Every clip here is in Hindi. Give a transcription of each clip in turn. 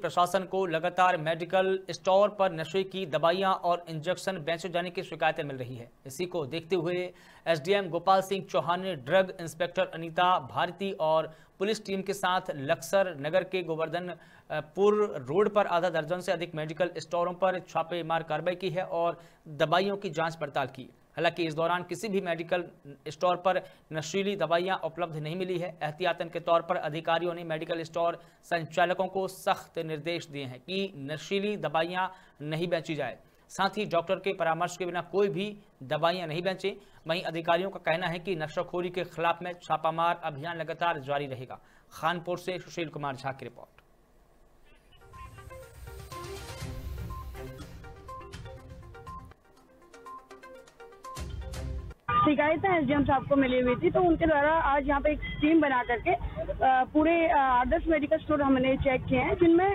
प्रशासन को लगातार मेडिकल स्टोर पर नशे की दवाइयाँ और इंजेक्शन बेचे जाने की शिकायतें मिल रही है। इसी को देखते हुए एसडीएम गोपाल सिंह चौहान ने ड्रग इंस्पेक्टर अनीता भारती और पुलिस टीम के साथ लक्सर नगर के गोवर्धनपुर रोड पर आधा दर्जन से अधिक मेडिकल स्टोरों पर छापेमार कार्रवाई की है और दवाइयों की जाँच पड़ताल की। हालाँकि इस दौरान किसी भी मेडिकल स्टोर पर नशीली दवाइयाँ उपलब्ध नहीं मिली है। एहतियातन के तौर पर अधिकारियों ने मेडिकल स्टोर संचालकों को सख्त निर्देश दिए हैं कि नशीली दवाइयाँ नहीं बेची जाए। साथ ही डॉक्टर के परामर्श के बिना कोई भी दवाइयाँ नहीं बेचें। वहीं अधिकारियों का कहना है कि नशाखोरी के खिलाफ में छापामार अभियान लगातार जारी रहेगा। खानपुर से सुशील कुमार झा की रिपोर्ट। शिकायतें एसडीएम साहब को मिली हुई थी तो उनके द्वारा आज यहाँ पे एक टीम बना करके पूरे आदर्श मेडिकल स्टोर हमने चेक किए हैं, जिनमें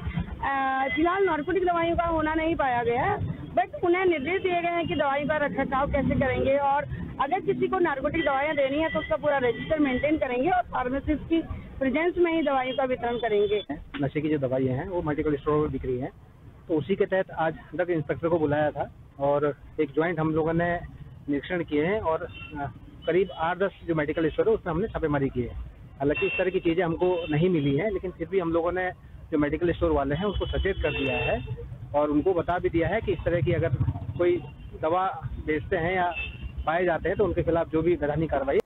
फ़िलहाल नार्कोटिक दवाइयों का होना नहीं पाया गया है बट उन्हें निर्देश दिए गए हैं कि दवाई का रख रखाव कैसे करेंगे और अगर किसी को नार्कोटिक दवाइयाँ देनी है तो उसका पूरा रजिस्टर मेंटेन करेंगे और फार्मासिस्ट की प्रेजेंस में ही दवाइयों का वितरण करेंगे। नशे की जो दवाइयाँ हैं, वो मेडिकल स्टोर में बिक रही हैं तो उसी के तहत आज ड्रग इंस्पेक्टर को बुलाया था और एक ज्वाइंट हम लोगों ने निरीक्षण किए हैं और करीब आठ दस जो मेडिकल स्टोर है, उसमें हमने छापेमारी की है। हालाँकि इस तरह की चीज़ें हमको नहीं मिली है, लेकिन फिर भी हम लोगों ने जो मेडिकल स्टोर वाले हैं उसको सचेत कर दिया है और उनको बता भी दिया है कि इस तरह की अगर कोई दवा बेचते हैं या पाए जाते हैं तो उनके खिलाफ जो भी वैधानिक कार्रवाई